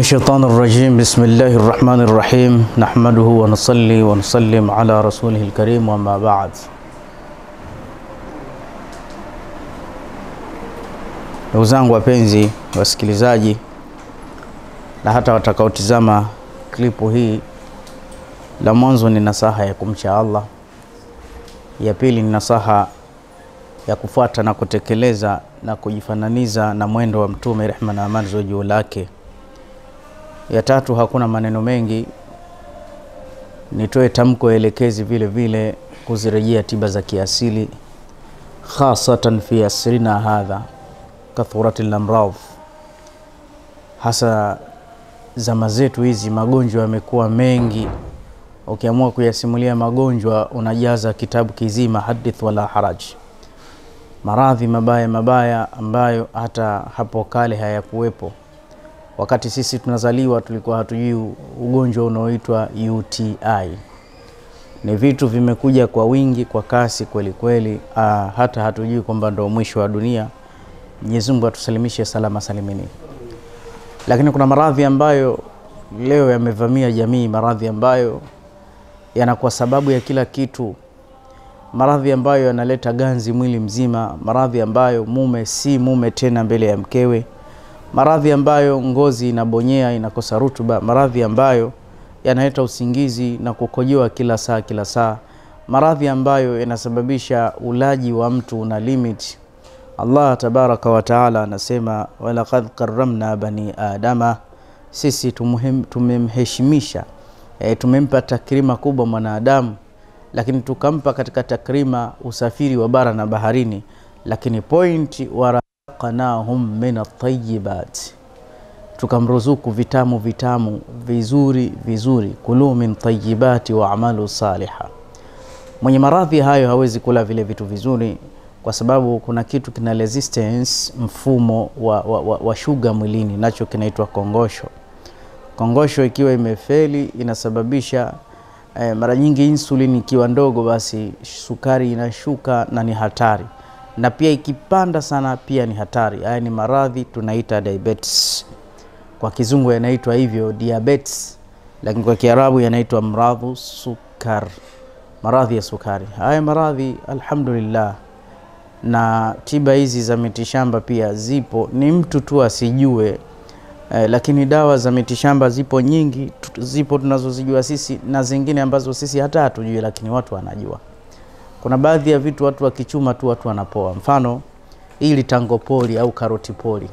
الشيطان الرجيم بسم الله الرحمن الرحيم نحمده ونصلي ونسلم على رسوله الكريم وما بعد ndugu zangu wapenzi wasikilizaji na hata watakaotizama klipu hii la mwanzo ni nasaha ya kumcha allah ya pili ni nasaha ya kufuata na kutekeleza na kujifananiza na mwendo wa mtume rehma na amani za juu lake ya tatu hakuna maneno mengi. Nitoe tamko elekezi vile vile kuzirejea tiba za kiasili khasatan fi asrina hadha kathurati lamradh hasa zama zetu hizi magonjwa yamekuwa mengi. Ukiamua kuyasimulia magonjwa unajaza kitabu kizima hadith wala haraj. Maradhi mabaya mabaya ambayo hata hapo kale hayakuwepo wakati sisi tunazaliwa tulikuwa hatujui ugonjwa unaoitwa uti ni vitu vimekuja kwa wingi kwa kasi kweli kweli. Ah, hata hatujui kwamba ndo mwisho wa dunia. Mwenyezi mungu atusalimishe salama salimini. Lakini kuna maradhi ambayo leo yamevamia jamii maradhi ambayo yanakuwa sababu ya kila kitu. Maradhi ambayo yanaleta ganzi mwili mzima maradhi ambayo mume si mume tena mbele ya mkewe maradhi ambayo ngozi inabonyea inakosa rutuba. Maradhi ambayo yanaleta usingizi na kukojoa kila saa kila saa. Maradhi ambayo yanasababisha ulaji wa mtu una limit. Allah tabaraka wa taala anasema walakad karamna bani adama. Sisi tumemheshimisha e, tumempa takrima kubwa mwanadamu lakini tukampa katika takrima usafiri wa bara na baharini. Lakini pointi warazaqnahum min atayibat tukamruzuku vitamu vitamu vizuri vizuri. Kulu min tayibati waamalu saliha. Mwenye maradhi hayo hawezi kula vile vitu vizuri kwa sababu kuna kitu kina resistance mfumo wa, wa, wa, wa shuga mwilini nacho kinaitwa kongosho. Kongosho ikiwa imefeli inasababisha eh, mara nyingi insulin ikiwa ndogo basi sukari inashuka na ni hatari na pia ikipanda sana pia ni hatari. Haya ni maradhi tunaita diabetes. Kwa kizungu yanaitwa hivyo diabetes. Lakini kwa kiarabu yanaitwa mradhu sukar maradhi ya sukari. Haya maradhi alhamdulillah na tiba hizi za mitishamba pia zipo. Ni mtu tu asijue eh, lakini dawa za mitishamba zipo nyingi zipo tunazozijua sisi na zingine ambazo sisi hata hatujui lakini watu wanajua kuna baadhi ya vitu watu wakichuma tu watu wanapoa. Mfano ili tangopoli au karoti poli.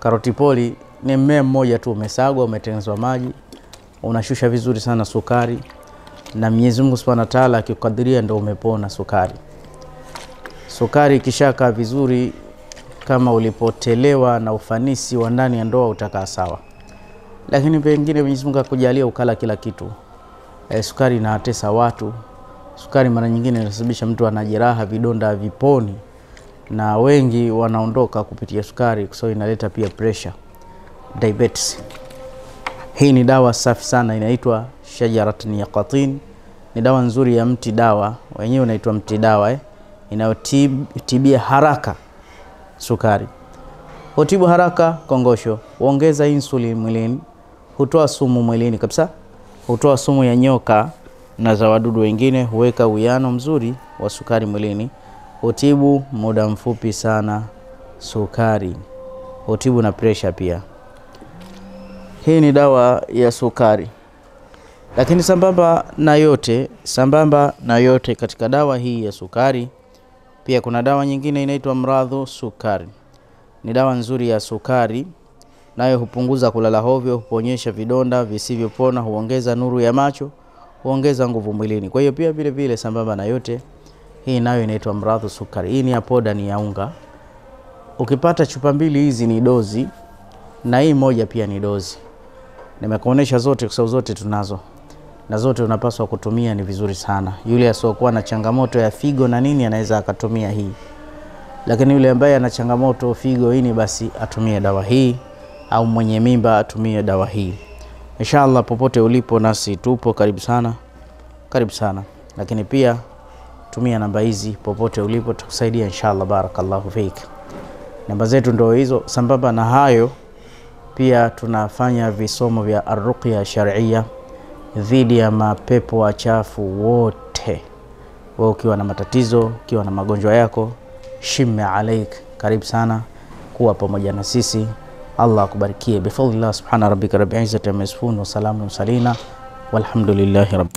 Karoti poli ni mmea mmoja tu umesagwa umetengenezwa maji unashusha vizuri sana sukari na mwenyezi mungu Subhanahu wa Ta'ala akikadiria ndio umepona sukari. Sukari ikishakaa vizuri kama ulipotelewa na ufanisi wa ndani ya ndoa utakaa sawa. Lakini pengine mwenyezi mungu akujalia ukala kila kitu. E, sukari inawatesa watu sukari mara nyingine inasababisha mtu ana jeraha vidonda viponi, na wengi wanaondoka kupitia sukari kwa sababu inaleta pia pressure. Diabetes. Hii ni dawa safi sana inaitwa shajaratun yaqatin ni dawa nzuri ya mti dawa wenyewe unaitwa mti dawa eh? inayotibia haraka sukari. Hutibu haraka kongosho huongeza insulin mwilini hutoa sumu mwilini kabisa hutoa sumu ya nyoka na za wadudu wengine huweka uwiano mzuri wa sukari mwilini. Hutibu muda mfupi sana sukari. Hutibu na presha pia. Hii ni dawa ya sukari. Lakini sambamba na yote sambamba na yote katika dawa hii ya sukari pia kuna dawa nyingine inaitwa mradhu sukari. Ni dawa nzuri ya sukari nayo hupunguza kulala hovyo huponyesha vidonda visivyopona huongeza nuru ya macho huongeza nguvu mwilini. Kwa hiyo pia vile vile sambamba na yote hii nayo inaitwa mradhu sukari. Hii ni ya poda ni ya unga. Ukipata chupa mbili hizi ni dozi na hii moja pia ni dozi. Nimekuonesha zote kwa sababu zote tunazo na zote unapaswa kutumia ni vizuri sana. Yule asiokuwa na changamoto ya figo na nini anaweza akatumia hii. Lakini yule ambaye ana changamoto figo ini basi atumie dawa hii au mwenye mimba atumie dawa hii inshallah popote ulipo nasi tupo. Karibu sana karibu sana. Lakini pia tumia namba hizi popote ulipo tukusaidia inshallah. Barakallahu fik. Namba zetu ndo hizo. Sambamba na hayo pia tunafanya visomo vya arruqya sharia dhidi ya mapepo wachafu wote. Wewe ukiwa na matatizo, ukiwa na magonjwa yako, shime alaik, karibu sana kuwa pamoja na sisi. الله أكبركي بفضل الله سبحانه ربك رب العزة مسفون وسلام وسلينا والحمد لله رب